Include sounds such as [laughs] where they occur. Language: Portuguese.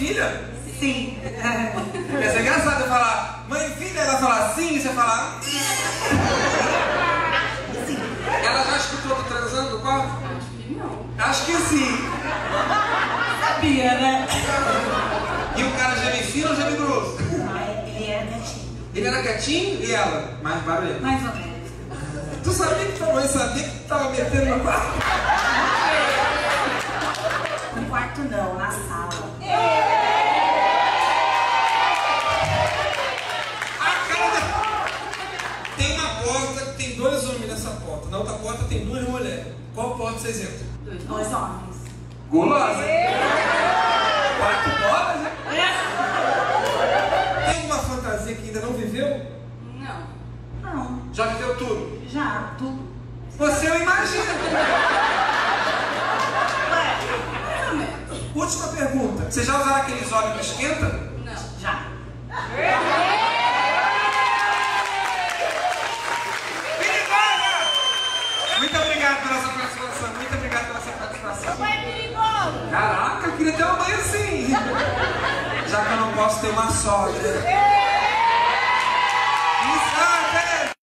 filha? Sim. Ia ser engraçado eu falar mãe e filha, ela falar sim e você falar. Sim. Ela já escutou do transando no quarto? Acho que não. Acho que sim. Sabia, né? E o cara geme fino ou geme grosso? Ai, Ele era quietinho. Ele era quietinho e ela? Mais barulhento. Mais ou menos. Tu sabia que tua mãe sabia que tu tava metendo no quarto? No quarto não, na sala. Porta tem dois homens nessa porta. Na outra porta tem duas mulheres. Qual porta vocês entram? Dois. Dois homens. Gulosa. Quatro bolas, né? Tem alguma fantasia que ainda não viveu? Não. Não, Já viveu tudo? já, tudo. Você eu imagino. Mais ou menos. Última pergunta. Vocês já usaram aqueles óleos que esquenta? Não. Já. Muito obrigado pela sua participação. Muito obrigado pela sua participação. É perigoso. Caraca, eu queria ter uma mãe assim. [laughs] Já que eu não posso ter uma sogra.